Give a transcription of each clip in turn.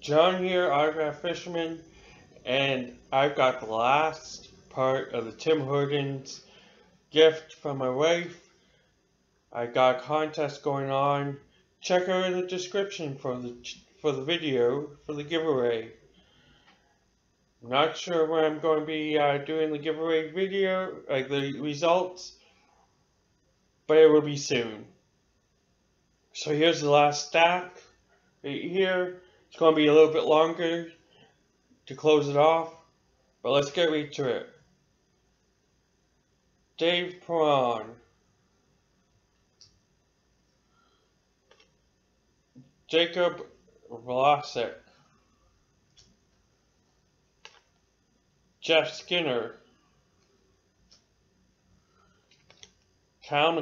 Jon here, Autograph Fisherman, and I've got the last part of the Tim Hortons gift from my wife. I got a contest going on. Check out the description for the for the video for the giveaway. Not sure when I'm going to be uh, doing the giveaway video, like the results, but it will be soon. So here's the last stack right here. It's going to be a little bit longer to close it off, but let's get right to it. Dave Perron. Jacob Vlasic. Jeff Skinner. Cal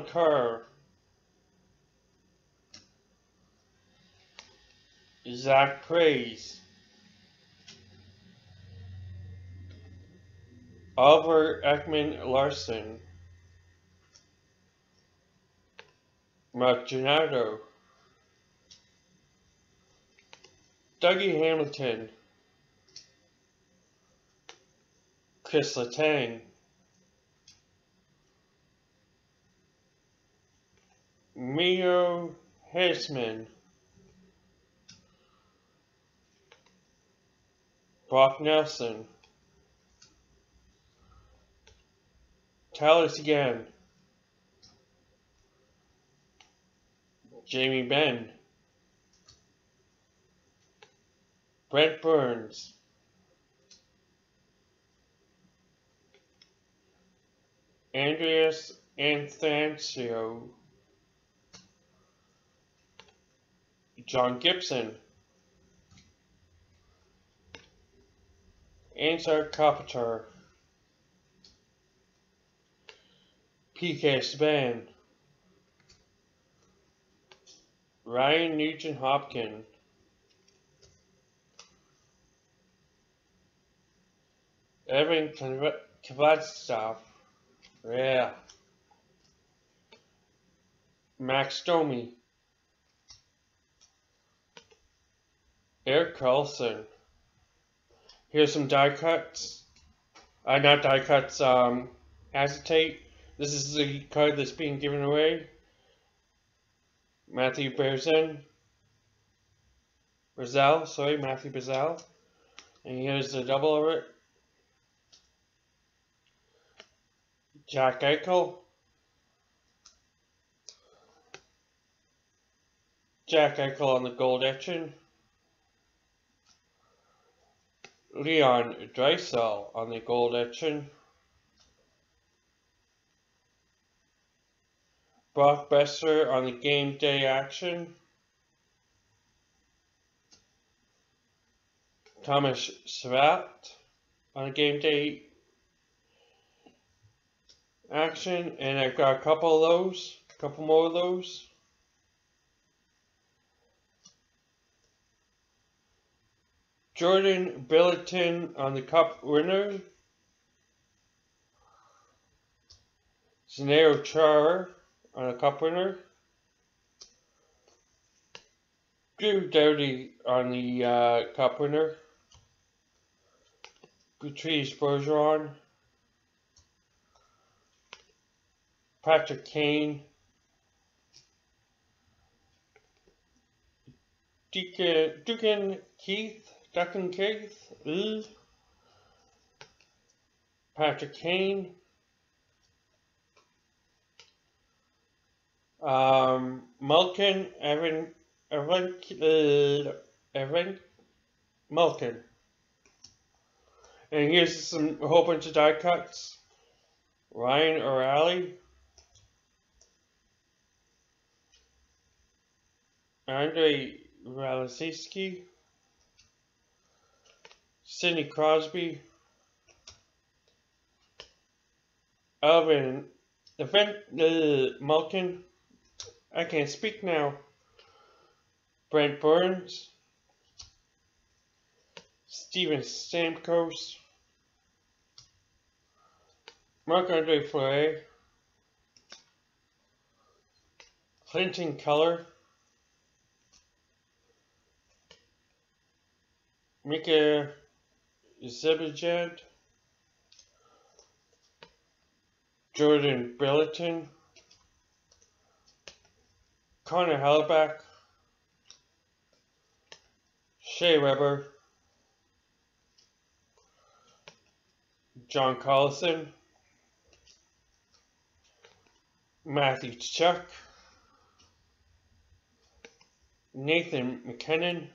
Zach Parise. Oliver Ekman Larsson. Mark Giordano. Dougie Hamilton. Chris Letang. Mio Hesman. Brock Nelson. Tyler Seguin. Jamie Benn. Brent Burns. Andreas Anstancio. John Gibson. Anze Kopitar. PK Subban. Ryan Nugent Hopkins. Evan Kvadstov. Yeah. Max Domi. Erik Karlsson. Here's some die cuts. Uh, not die cuts, um, acetate. This is the card that's being given away. Matthew Berzin. Brazil, sorry, Matthew Brazil. And here's the double of it. Jack Eichel. Jack Eichel on the gold etching. Leon Draisaitl on the gold etching. Brock Boeser on the game day action. Thomas Svat on the game day action. And I've got a couple of those, a couple more of those. Jordan Binnington on the cup winner. Zdeno Char on a cup winner. Drew Doughty on the uh, cup winner. Patrice Bergeron. Patrick Kane. Deacon, Deacon Keith Duncan Keith. Patrick Kane, um, Malkin, Evan, Evan, uh, Evan, Malkin. And here's some a whole bunch of die cuts. Ryan O'Reilly. Andre Ralisiski. Sidney Crosby, Alvin, Event uh, Malkin, I can't speak now. Brent Burns, Steven Stamkos, Marc Andre Fleury, Clayton Keller, Mika Zibanejad, Jordan Binnington, Connor Hellebuyck, Shea Weber, John Collison, Matthew Tkachuk, Nathan MacKinnon,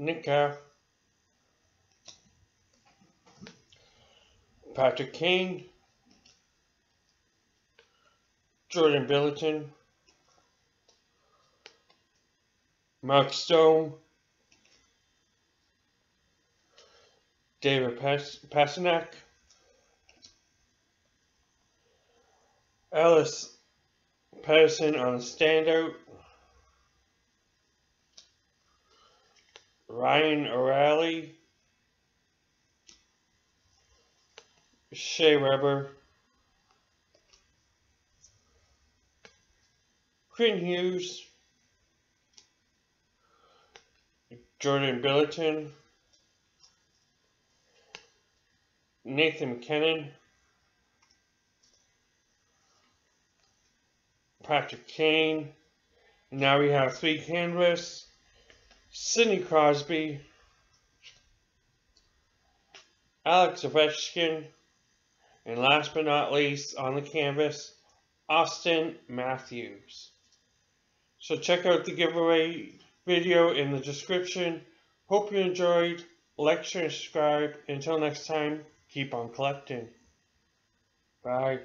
Nika, uh, Patrick Kane, Jordan Binnington, Mark Stone, David Pastrnak, Elias Pettersson on a standout, Ryan O'Reilly, Shea Weber, Quinn Hughes, Jordan Binnington, Nathan MacKinnon, Patrick Kane. Now we have three canvas. Sidney Crosby, Alex Ovechkin, and last but not least on the canvas, Auston Matthews. So check out the giveaway video in the description. Hope you enjoyed. Like, share, and subscribe. Until next time, keep on collecting. Bye.